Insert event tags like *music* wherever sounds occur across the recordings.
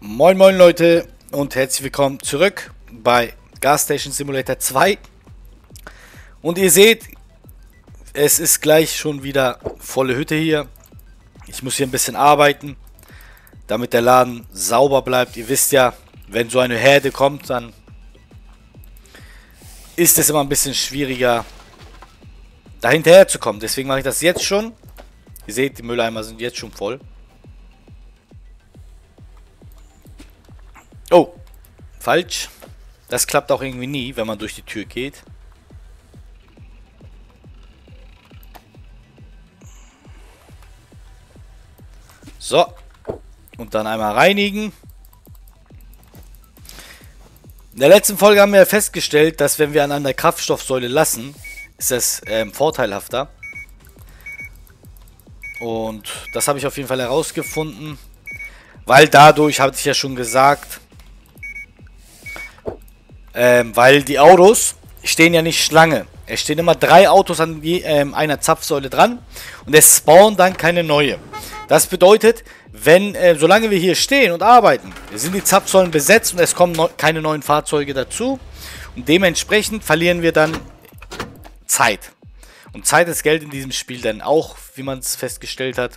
Moin moin Leute und herzlich willkommen zurück bei Gas Station Simulator 2. Und ihr seht, es ist gleich schon wieder volle Hütte hier. Ich muss hier ein bisschen arbeiten, damit der Laden sauber bleibt. Ihr wisst ja, wenn so eine Herde kommt, dann ist es immer ein bisschen schwieriger, dahinterher zu kommen. Deswegen mache ich das jetzt schon. Ihr seht, die Mülleimer sind jetzt schon voll. Oh, falsch. Das klappt auch irgendwie nie, wenn man durch die Tür geht. So. Und dann einmal reinigen. In der letzten Folge haben wir festgestellt, dass wenn wir an einer Kraftstoffsäule lassen, ist das ähm, vorteilhafter. Und das habe ich auf jeden Fall herausgefunden. Weil dadurch, habe ich ja schon gesagt, ähm, weil die Autos stehen ja nicht Schlange. Es stehen immer drei Autos an je, ähm, einer Zapfsäule dran und es spawnen dann keine neue. Das bedeutet, wenn, äh, solange wir hier stehen und arbeiten, sind die Zapfsäulen besetzt und es kommen neu keine neuen Fahrzeuge dazu. Und dementsprechend verlieren wir dann Zeit. Und Zeit ist Geld in diesem Spiel dann auch, wie man es festgestellt hat.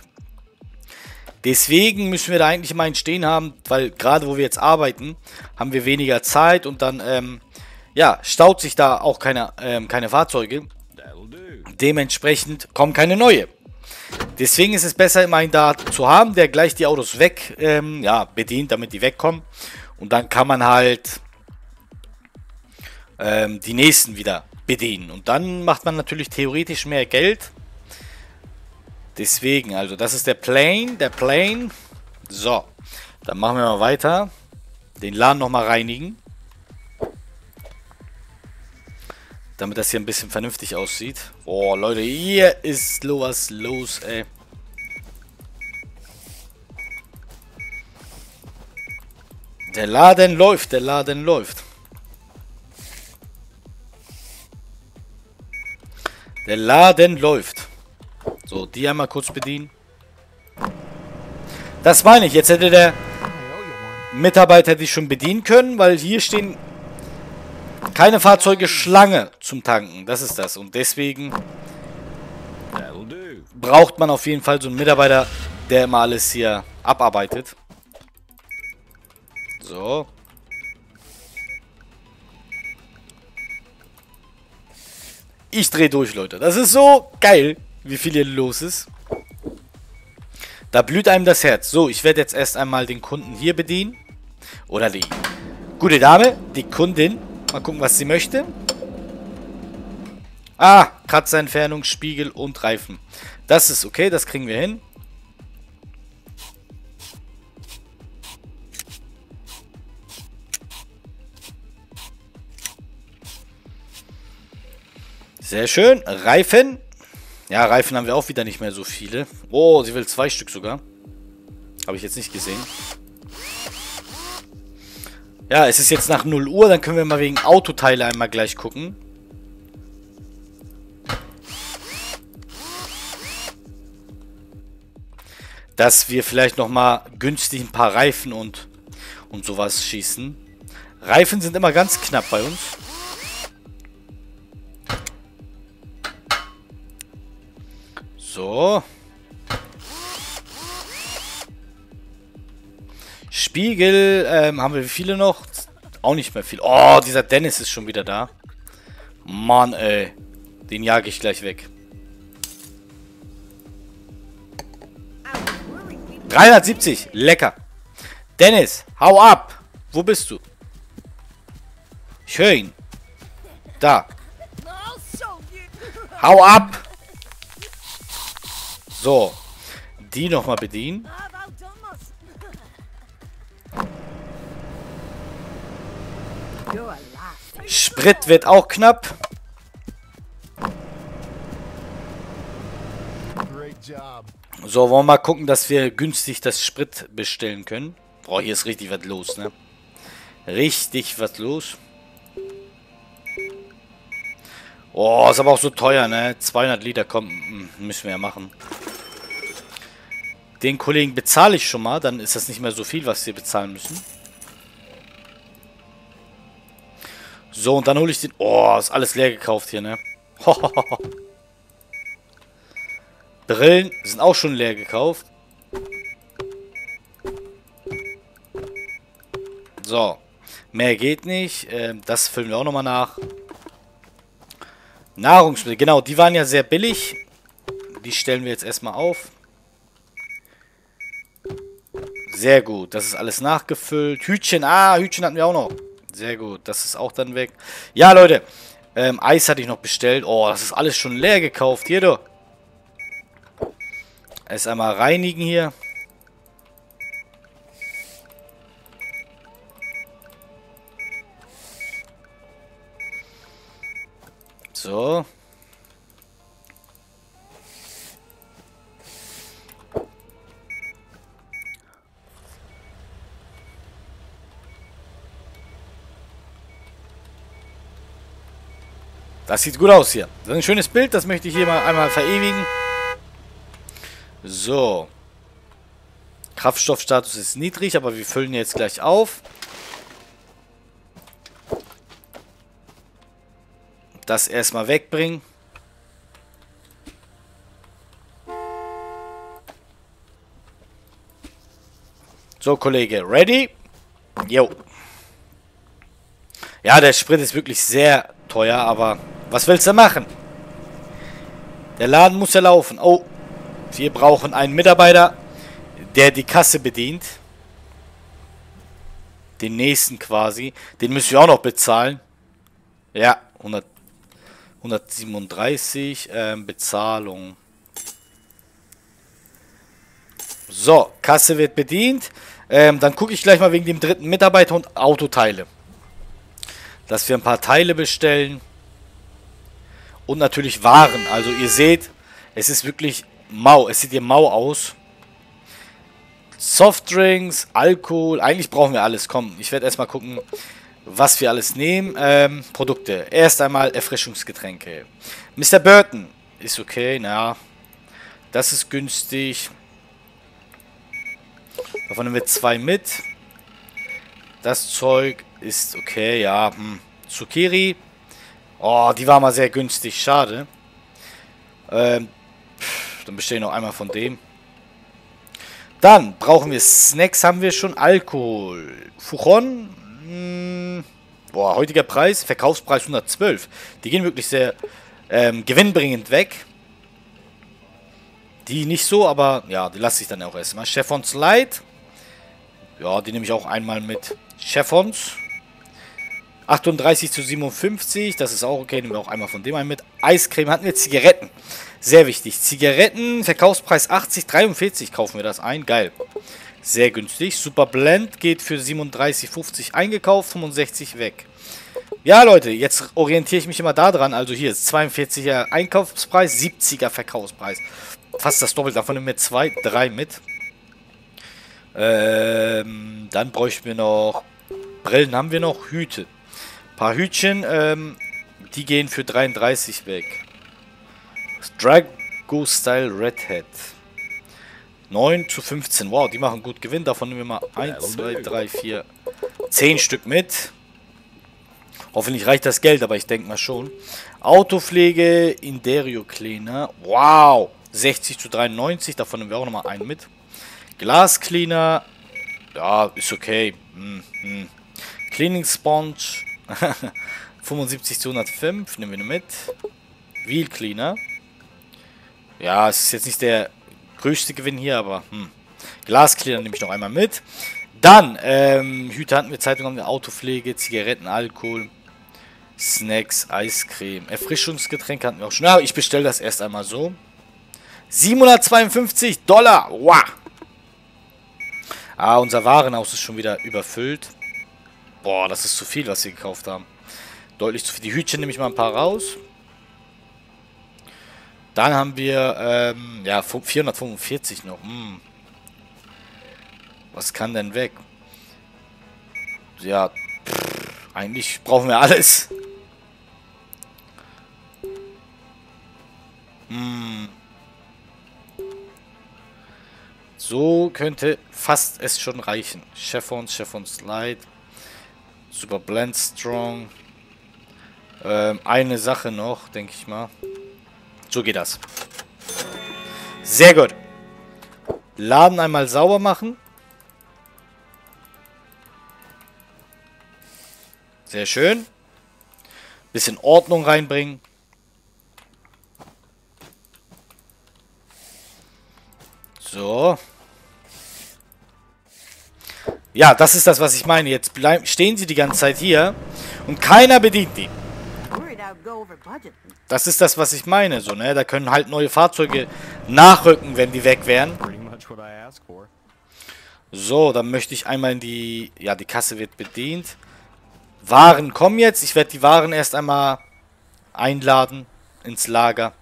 Deswegen müssen wir da eigentlich immer ein Stehen haben, weil gerade wo wir jetzt arbeiten, haben wir weniger Zeit und dann, ähm, ja, staut sich da auch keine, ähm, keine Fahrzeuge. Dementsprechend kommen keine neue. Deswegen ist es besser, immer einen da zu haben, der gleich die Autos weg, ähm, ja, bedient, damit die wegkommen. Und dann kann man halt ähm, die nächsten wieder bedienen. Und dann macht man natürlich theoretisch mehr Geld. Deswegen, also das ist der Plane, der Plane. So, dann machen wir mal weiter. Den Laden nochmal reinigen. Damit das hier ein bisschen vernünftig aussieht. Boah, Leute, hier ist was los, ey. Der Laden läuft, der Laden läuft. Der Laden läuft. So, die einmal kurz bedienen. Das meine ich. Jetzt hätte der Mitarbeiter die schon bedienen können, weil hier stehen keine Fahrzeuge Schlange zum Tanken. Das ist das. Und deswegen braucht man auf jeden Fall so einen Mitarbeiter, der immer alles hier abarbeitet. So. Ich drehe durch, Leute. Das ist so geil wie viel hier los ist. Da blüht einem das Herz. So, ich werde jetzt erst einmal den Kunden hier bedienen. Oder die gute Dame, die Kundin. Mal gucken, was sie möchte. Ah, Kratzerentfernung, Spiegel und Reifen. Das ist okay, das kriegen wir hin. Sehr schön. Reifen. Ja, Reifen haben wir auch wieder nicht mehr so viele. Oh, sie will zwei Stück sogar. Habe ich jetzt nicht gesehen. Ja, es ist jetzt nach 0 Uhr. Dann können wir mal wegen Autoteile einmal gleich gucken. Dass wir vielleicht nochmal günstig ein paar Reifen und, und sowas schießen. Reifen sind immer ganz knapp bei uns. Spiegel, ähm, haben wir viele noch? Auch nicht mehr viel. Oh, dieser Dennis ist schon wieder da. Mann, ey. Den jage ich gleich weg. 370, lecker. Dennis, hau ab. Wo bist du? Ihn. Da. Hau ab. So. Die nochmal bedienen. Sprit wird auch knapp. So, wollen wir mal gucken, dass wir günstig das Sprit bestellen können. Boah, hier ist richtig was los, ne? Richtig was los. Oh, ist aber auch so teuer, ne? 200 Liter, komm, müssen wir ja machen. Den Kollegen bezahle ich schon mal. Dann ist das nicht mehr so viel, was wir bezahlen müssen. So, und dann hole ich den... Oh, ist alles leer gekauft hier, ne? *laughs* Brillen sind auch schon leer gekauft. So. Mehr geht nicht. Ähm, das füllen wir auch nochmal nach. Nahrungsmittel. Genau, die waren ja sehr billig. Die stellen wir jetzt erstmal auf. Sehr gut. Das ist alles nachgefüllt. Hütchen. Ah, Hütchen hatten wir auch noch. Sehr gut. Das ist auch dann weg. Ja, Leute. Ähm, Eis hatte ich noch bestellt. Oh, das ist alles schon leer gekauft. Hier, du. Erst einmal reinigen hier. So. Das sieht gut aus hier. Das ist ein schönes Bild, das möchte ich hier mal einmal verewigen. So. Kraftstoffstatus ist niedrig, aber wir füllen jetzt gleich auf. Das erstmal wegbringen. So, Kollege, ready? Jo. Ja, der Sprit ist wirklich sehr teuer, aber was willst du machen? Der Laden muss ja laufen. Oh, wir brauchen einen Mitarbeiter, der die Kasse bedient. Den nächsten quasi. Den müssen wir auch noch bezahlen. Ja, 100, 137. Ähm, Bezahlung. So, Kasse wird bedient. Ähm, dann gucke ich gleich mal wegen dem dritten Mitarbeiter und Autoteile. Dass wir ein paar Teile bestellen. Und natürlich Waren. Also ihr seht, es ist wirklich mau. Es sieht hier mau aus. Softdrinks, Alkohol. Eigentlich brauchen wir alles. Komm, ich werde erstmal gucken, was wir alles nehmen. Ähm, Produkte. Erst einmal Erfrischungsgetränke. Mr. Burton ist okay, na. Das ist günstig. Davon nehmen wir zwei mit. Das Zeug ist okay, ja. Hm. Zucchini. Oh, die war mal sehr günstig. Schade. Ähm, dann bestelle ich noch einmal von dem. Dann brauchen wir Snacks, haben wir schon. Alkohol. Fuchon. Hm, boah, heutiger Preis. Verkaufspreis 112. Die gehen wirklich sehr ähm, gewinnbringend weg. Die nicht so, aber ja, die lasse ich dann auch erstmal. Cheffons Light. Ja, die nehme ich auch einmal mit. Cheffons. 38 zu 57, das ist auch okay, nehmen wir auch einmal von dem einen mit. Eiscreme hatten wir Zigaretten. Sehr wichtig. Zigaretten, Verkaufspreis 80, 43 kaufen wir das ein. Geil. Sehr günstig. Super Blend geht für 37,50 eingekauft, 65 weg. Ja, Leute, jetzt orientiere ich mich immer da dran. Also hier ist 42er Einkaufspreis, 70er Verkaufspreis. Fast das Doppelte. Davon nehmen wir zwei, drei mit. Ähm, dann bräuchten wir noch Brillen haben wir noch, Hüte paar Hütchen, ähm, die gehen für 33 weg. Drago Style Red Hat. 9 zu 15. Wow, die machen gut Gewinn. Davon nehmen wir mal 1, 2, 3, 4, 10 Stück mit. Hoffentlich reicht das Geld, aber ich denke mal schon. Autopflege, Inderio Cleaner. Wow, 60 zu 93. Davon nehmen wir auch nochmal einen mit. Glas Cleaner. Ja, ist okay. Hm, hm. Cleaning Sponge. *laughs* 75 zu 105, nehmen wir nur mit. Wheel Cleaner. Ja, es ist jetzt nicht der größte Gewinn hier, aber hm. Glas Cleaner nehme ich noch einmal mit. Dann, ähm, Hüte hatten wir, Zeitung haben wir, Autopflege, Zigaretten, Alkohol, Snacks, Eiscreme, Erfrischungsgetränke hatten wir auch schon. Ja, ich bestelle das erst einmal so. 752 Dollar, wow. Ah, unser Warenhaus ist schon wieder überfüllt. Boah, das ist zu viel, was sie gekauft haben. Deutlich zu viel. Die Hütchen nehme ich mal ein paar raus. Dann haben wir, ähm, ja, 445 noch. Hm. Was kann denn weg? Ja, pff, eigentlich brauchen wir alles. Hm. So könnte fast es schon reichen. Chiffons, Chiffon Slide. Super Blend Strong. Ähm, eine Sache noch, denke ich mal. So geht das. Sehr gut. Laden einmal sauber machen. Sehr schön. Bisschen Ordnung reinbringen. So. Ja, das ist das, was ich meine. Jetzt bleib, stehen sie die ganze Zeit hier und keiner bedient die. Das ist das, was ich meine, so, ne? Da können halt neue Fahrzeuge nachrücken, wenn die weg wären. So, dann möchte ich einmal in die... Ja, die Kasse wird bedient. Waren kommen jetzt. Ich werde die Waren erst einmal einladen ins Lager.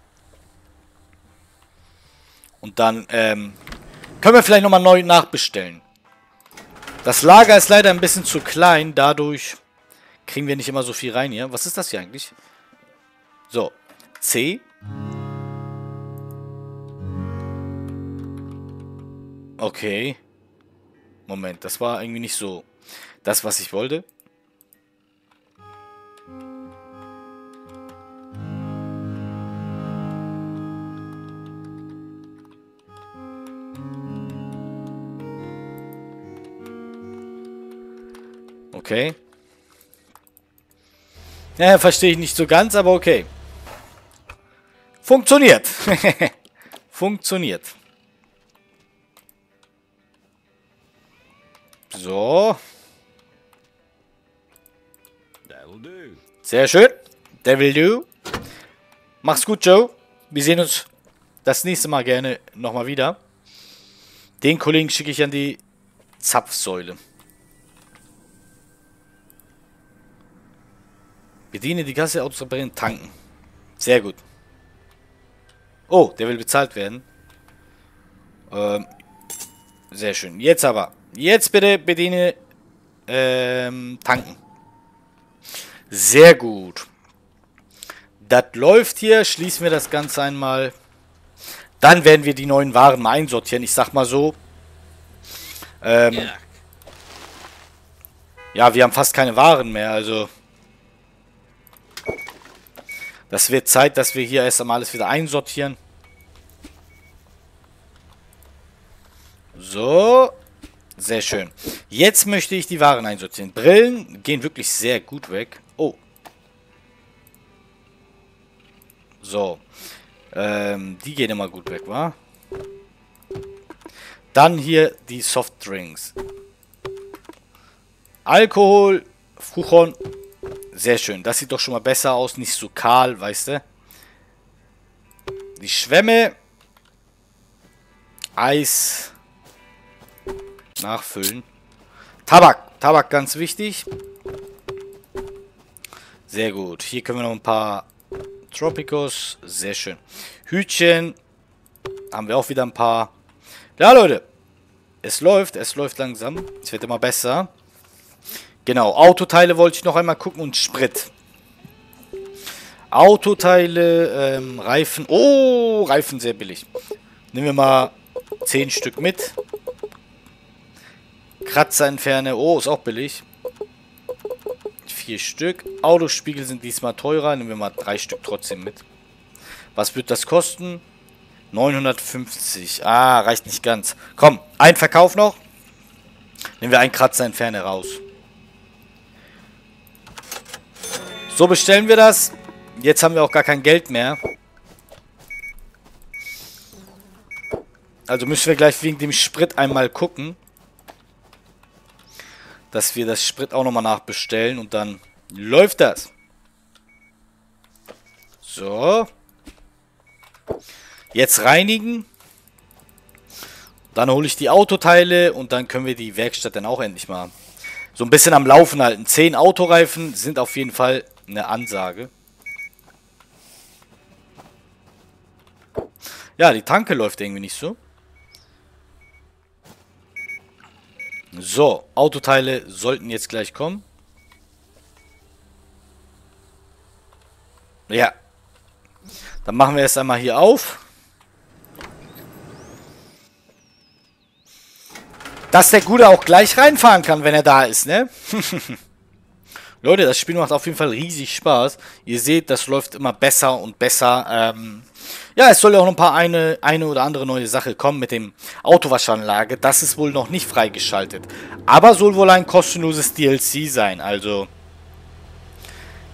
Und dann ähm, können wir vielleicht nochmal neu nachbestellen. Das Lager ist leider ein bisschen zu klein. Dadurch kriegen wir nicht immer so viel rein hier. Was ist das hier eigentlich? So. C. Okay. Moment, das war irgendwie nicht so das, was ich wollte. Okay. Ja, verstehe ich nicht so ganz, aber okay. Funktioniert. *laughs* Funktioniert. So. Sehr schön. Der will do. Mach's gut, Joe. Wir sehen uns das nächste Mal gerne nochmal wieder. Den Kollegen schicke ich an die Zapfsäule. Bediene die Kasse, Autos reparieren, tanken. Sehr gut. Oh, der will bezahlt werden. Ähm, sehr schön. Jetzt aber. Jetzt bitte bediene ähm, tanken. Sehr gut. Das läuft hier. Schließen wir das Ganze einmal. Dann werden wir die neuen Waren mal einsortieren. Ich sag mal so. Ähm, ja, wir haben fast keine Waren mehr. Also das wird Zeit, dass wir hier erst einmal alles wieder einsortieren. So. Sehr schön. Jetzt möchte ich die Waren einsortieren. Brillen gehen wirklich sehr gut weg. Oh. So. Ähm, die gehen immer gut weg, wa? Dann hier die Softdrinks. Alkohol, Fruchon sehr schön. Das sieht doch schon mal besser aus. Nicht so kahl, weißt du. Die Schwämme. Eis. Nachfüllen. Tabak. Tabak ganz wichtig. Sehr gut. Hier können wir noch ein paar Tropicos. Sehr schön. Hütchen. Haben wir auch wieder ein paar. Ja, Leute. Es läuft. Es läuft langsam. Es wird immer besser. Genau, Autoteile wollte ich noch einmal gucken und Sprit. Autoteile, ähm, Reifen. Oh, Reifen sehr billig. Nehmen wir mal 10 Stück mit. Kratzerentferner. Oh, ist auch billig. Vier Stück. Autospiegel sind diesmal teurer. Nehmen wir mal drei Stück trotzdem mit. Was wird das kosten? 950. Ah, reicht nicht ganz. Komm, ein Verkauf noch. Nehmen wir einen Kratzerentferner raus. So bestellen wir das. Jetzt haben wir auch gar kein Geld mehr. Also müssen wir gleich wegen dem Sprit einmal gucken. Dass wir das Sprit auch nochmal nachbestellen und dann läuft das. So. Jetzt reinigen. Dann hole ich die Autoteile und dann können wir die Werkstatt dann auch endlich mal so ein bisschen am Laufen halten. Zehn Autoreifen sind auf jeden Fall eine Ansage. Ja, die Tanke läuft irgendwie nicht so. So, Autoteile sollten jetzt gleich kommen. Ja. Dann machen wir erst einmal hier auf. dass der Gute auch gleich reinfahren kann, wenn er da ist, ne? *laughs* Leute, das Spiel macht auf jeden Fall riesig Spaß. Ihr seht, das läuft immer besser und besser. Ähm, ja, es soll ja auch noch ein paar eine, eine oder andere neue Sache kommen mit dem Autowaschanlage. Das ist wohl noch nicht freigeschaltet. Aber soll wohl ein kostenloses DLC sein. Also,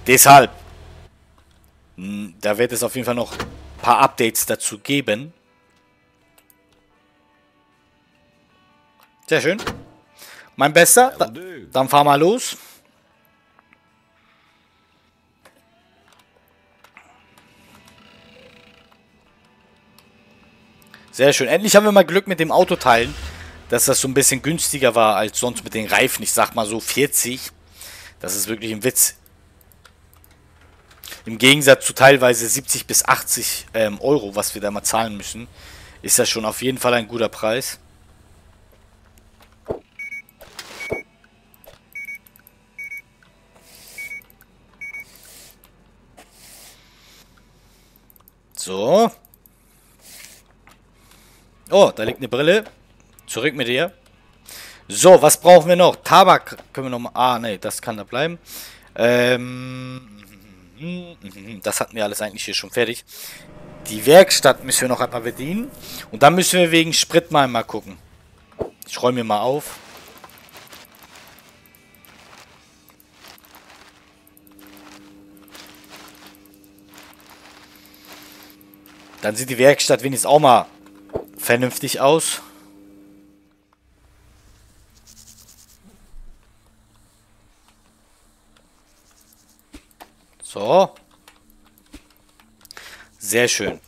deshalb. Hm, da wird es auf jeden Fall noch ein paar Updates dazu geben. Sehr schön. Mein Bester. Da, dann fahr mal los. Sehr schön. Endlich haben wir mal Glück mit dem Autoteilen, dass das so ein bisschen günstiger war als sonst mit den Reifen. Ich sag mal so 40. Das ist wirklich ein Witz. Im Gegensatz zu teilweise 70 bis 80 ähm, Euro, was wir da mal zahlen müssen, ist das schon auf jeden Fall ein guter Preis. So. Oh, da liegt eine Brille. Zurück mit ihr. So, was brauchen wir noch? Tabak können wir noch mal... Ah, nee, das kann da bleiben. Ähm... Das hatten wir alles eigentlich hier schon fertig. Die Werkstatt müssen wir noch einmal bedienen. Und dann müssen wir wegen Sprit mal mal gucken. Ich räume mir mal auf. Dann sieht die Werkstatt wenigstens auch mal vernünftig aus. So. Sehr schön.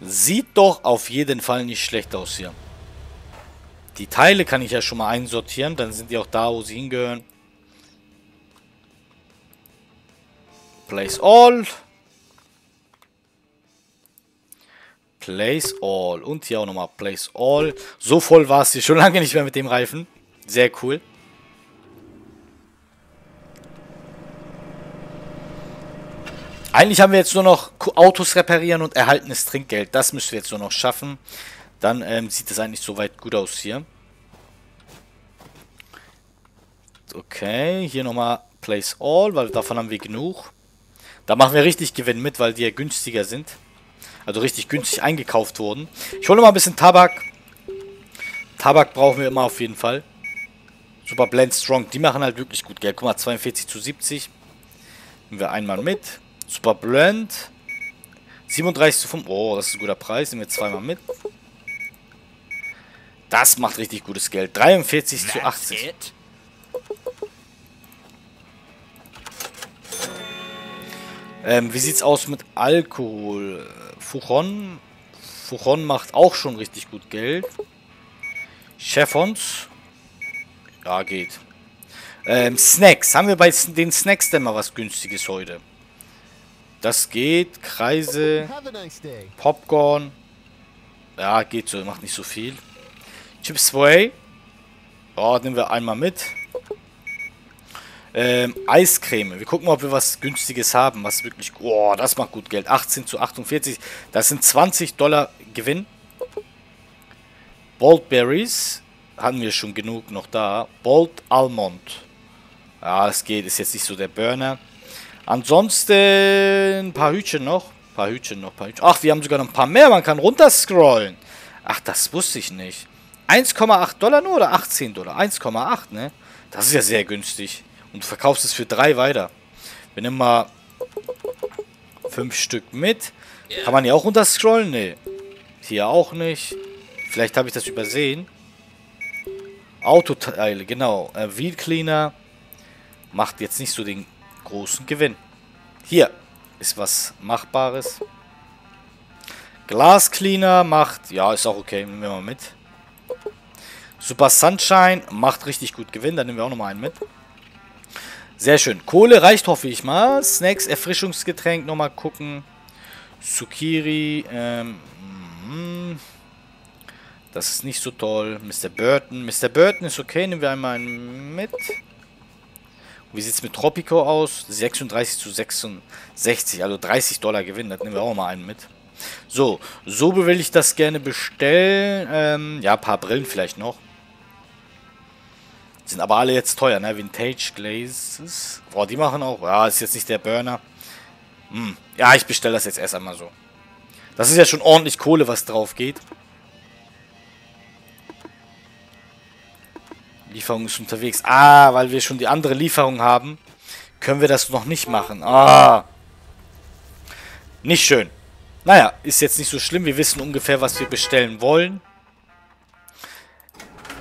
Sieht doch auf jeden Fall nicht schlecht aus hier. Die Teile kann ich ja schon mal einsortieren. Dann sind die auch da, wo sie hingehören. Place all. Place All. Und hier auch nochmal Place All. So voll war es hier schon *laughs* lange nicht mehr mit dem Reifen. Sehr cool. Eigentlich haben wir jetzt nur noch Autos reparieren und erhaltenes Trinkgeld. Das müssen wir jetzt nur noch schaffen. Dann ähm, sieht es eigentlich soweit gut aus hier. Okay, hier nochmal Place All, weil davon haben wir genug. Da machen wir richtig Gewinn mit, weil die ja günstiger sind. Also richtig günstig eingekauft wurden. Ich hole mal ein bisschen Tabak. Tabak brauchen wir immer auf jeden Fall. Super Blend Strong. Die machen halt wirklich gut Geld. Guck mal, 42 zu 70. Nehmen wir einmal mit. Super Blend. 37 zu 5. Oh, das ist ein guter Preis. Nehmen wir zweimal mit. Das macht richtig gutes Geld. 43 zu 80. Ähm, wie sieht's aus mit Alkohol? Fuchon. Fuchon macht auch schon richtig gut Geld. Chefons. Ja, geht. Ähm, Snacks. Haben wir bei den Snacks denn mal was günstiges heute? Das geht. Kreise. Popcorn. Ja, geht so. Macht nicht so viel. Chips Way. Oh, nehmen wir einmal mit. Ähm, Eiscreme. Wir gucken mal, ob wir was Günstiges haben. Was wirklich... Oh, das macht gut Geld. 18 zu 48. Das sind 20 Dollar Gewinn. Bolt Berries. Hatten wir schon genug noch da. Bolt Almond. Ja, es geht. Ist jetzt nicht so der Burner. Ansonsten ein paar Hütchen noch. Ein paar Hütchen noch. Paar Hütchen. Ach, wir haben sogar noch ein paar mehr. Man kann runterscrollen. Ach, das wusste ich nicht. 1,8 Dollar nur oder 18 Dollar? 1,8, ne? Das ist ja sehr günstig. Und du verkaufst es für drei weiter. Wir nehmen mal fünf Stück mit. Kann man hier auch runterscrollen? Nee. Hier auch nicht. Vielleicht habe ich das übersehen. Autoteile, genau. Äh, Wheel Cleaner macht jetzt nicht so den großen Gewinn. Hier ist was Machbares. Glas Cleaner macht, ja, ist auch okay, nehmen wir mal mit. Super Sunshine macht richtig gut Gewinn, dann nehmen wir auch nochmal einen mit. Sehr schön. Kohle reicht, hoffe ich mal. Snacks, Erfrischungsgetränk, nochmal gucken. Sukiri, ähm, mm, das ist nicht so toll. Mr. Burton. Mr. Burton ist okay, nehmen wir einmal einen mit. Wie sieht es mit Tropico aus? 36 zu 66, also 30 Dollar Gewinn, das nehmen wir auch mal einen mit. So, so will ich das gerne bestellen. Ähm, ja, ein paar Brillen vielleicht noch. Sind aber alle jetzt teuer, ne? Vintage Glazes. Boah, die machen auch. Ja, ist jetzt nicht der Burner. Hm. Ja, ich bestelle das jetzt erst einmal so. Das ist ja schon ordentlich Kohle, was drauf geht. Lieferung ist unterwegs. Ah, weil wir schon die andere Lieferung haben, können wir das noch nicht machen. Ah. Nicht schön. Naja, ist jetzt nicht so schlimm. Wir wissen ungefähr, was wir bestellen wollen.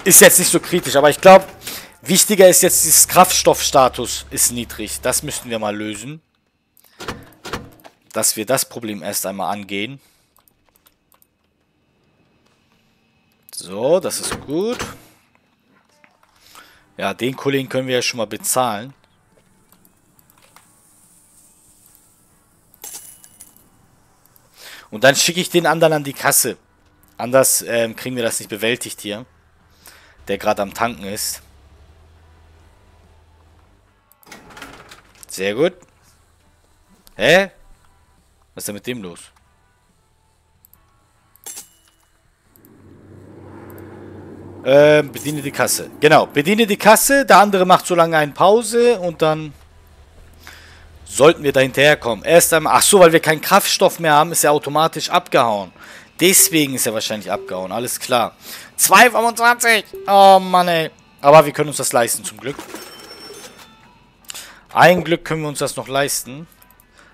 Ist jetzt nicht so kritisch, aber ich glaube, wichtiger ist jetzt, dieses Kraftstoffstatus ist niedrig. Das müssten wir mal lösen. Dass wir das Problem erst einmal angehen. So, das ist gut. Ja, den Kollegen können wir ja schon mal bezahlen. Und dann schicke ich den anderen an die Kasse. Anders ähm, kriegen wir das nicht bewältigt hier. Der gerade am Tanken ist. Sehr gut. Hä? Was ist denn mit dem los? Ähm, bediene die Kasse. Genau, bediene die Kasse. Der andere macht so lange eine Pause und dann sollten wir da hinterherkommen. Erst einmal, ach so, weil wir keinen Kraftstoff mehr haben, ist er automatisch abgehauen. Deswegen ist er wahrscheinlich abgehauen, alles klar. 2,25! Oh Mann, ey. Aber wir können uns das leisten, zum Glück. Ein Glück können wir uns das noch leisten.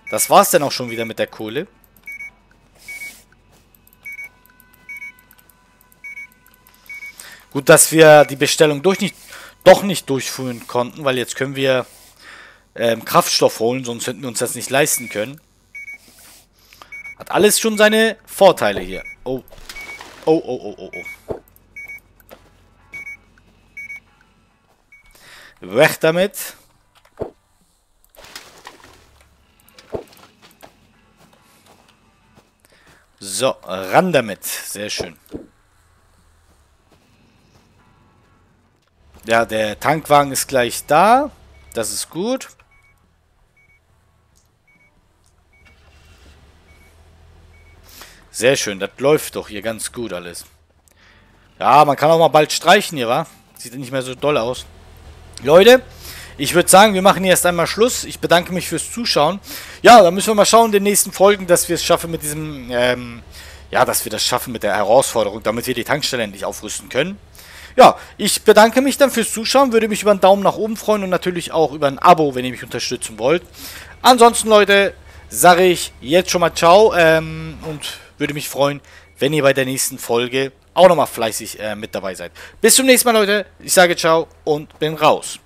Das war's dann auch schon wieder mit der Kohle. Gut, dass wir die Bestellung durch nicht, doch nicht durchführen konnten, weil jetzt können wir ähm, Kraftstoff holen, sonst hätten wir uns das nicht leisten können. Hat alles schon seine Vorteile hier. Oh. Oh, oh, oh, oh, oh. Weg damit. So, ran damit. Sehr schön. Ja, der Tankwagen ist gleich da. Das ist gut. Sehr schön, das läuft doch hier ganz gut alles. Ja, man kann auch mal bald streichen hier, wa? Sieht nicht mehr so doll aus. Leute, ich würde sagen, wir machen hier erst einmal Schluss. Ich bedanke mich fürs Zuschauen. Ja, dann müssen wir mal schauen in den nächsten Folgen, dass wir es schaffen mit diesem, ähm, ja, dass wir das schaffen mit der Herausforderung, damit wir die Tankstelle endlich aufrüsten können. Ja, ich bedanke mich dann fürs Zuschauen, würde mich über einen Daumen nach oben freuen und natürlich auch über ein Abo, wenn ihr mich unterstützen wollt. Ansonsten, Leute, sage ich jetzt schon mal Ciao ähm, und würde mich freuen, wenn ihr bei der nächsten Folge auch nochmal fleißig äh, mit dabei seid. Bis zum nächsten Mal, Leute. Ich sage Ciao und bin raus.